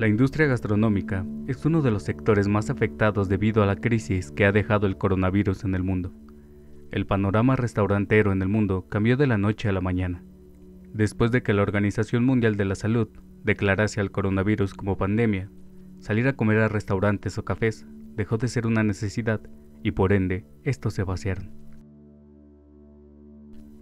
La industria gastronómica es uno de los sectores más afectados debido a la crisis que ha dejado el coronavirus en el mundo. El panorama restaurantero en el mundo cambió de la noche a la mañana, después de que la Organización Mundial de la Salud declarase al coronavirus como pandemia. Salir a comer a restaurantes o cafés dejó de ser una necesidad y por ende estos se vaciaron.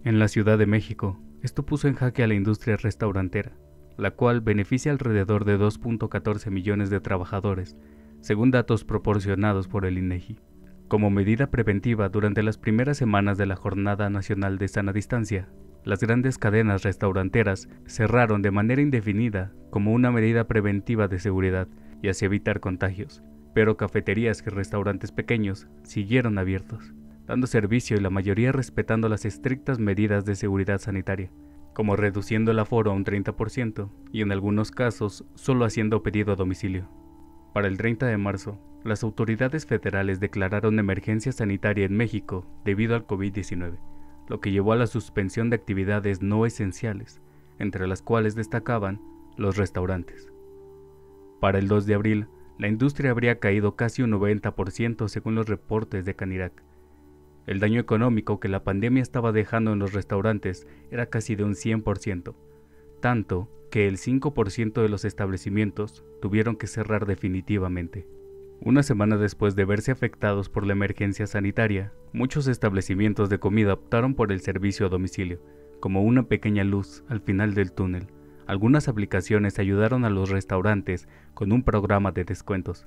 En la Ciudad de México, esto puso en jaque a la industria restaurantera la cual beneficia alrededor de 2.14 millones de trabajadores, según datos proporcionados por el INEGI. E como medida preventiva durante las primeras semanas de la Jornada Nacional de Sana Distancia, las grandes cadenas restauranteras cerraron de manera indefinida como una medida preventiva de seguridad y así evitar contagios, pero cafeterías y restaurantes pequeños siguieron abiertos, dando servicio y la mayoría respetando las estrictas medidas de seguridad sanitaria como reduciendo el aforo a un 30% y en algunos casos solo haciendo pedido a domicilio. Para el 30 de marzo, las autoridades federales declararon emergencia sanitaria en México debido al COVID-19, lo que llevó a la suspensión de actividades no esenciales, entre las cuales destacaban los restaurantes. Para el 2 de abril, la industria habría caído casi un 90% según los reportes de Canirac, el daño económico que la pandemia estaba dejando en los restaurantes era casi de un 100%, tanto que el 5% de los establecimientos tuvieron que cerrar definitivamente. Una semana después de verse afectados por la emergencia sanitaria, muchos establecimientos de comida optaron por el servicio a domicilio, como una pequeña luz al final del túnel. Algunas aplicaciones ayudaron a los restaurantes con un programa de descuentos,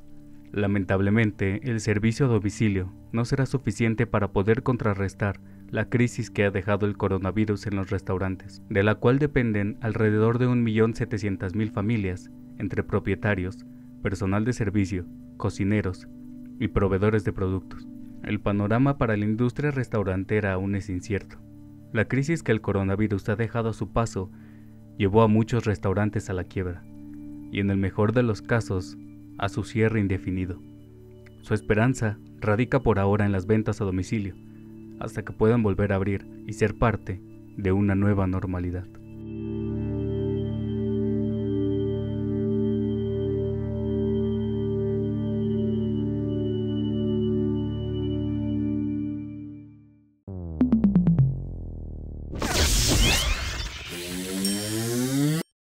Lamentablemente, el servicio a domicilio no será suficiente para poder contrarrestar la crisis que ha dejado el coronavirus en los restaurantes, de la cual dependen alrededor de 1.700.000 familias, entre propietarios, personal de servicio, cocineros y proveedores de productos. El panorama para la industria restaurantera aún es incierto. La crisis que el coronavirus ha dejado a su paso llevó a muchos restaurantes a la quiebra, y en el mejor de los casos a su cierre indefinido. Su esperanza radica por ahora en las ventas a domicilio, hasta que puedan volver a abrir y ser parte de una nueva normalidad.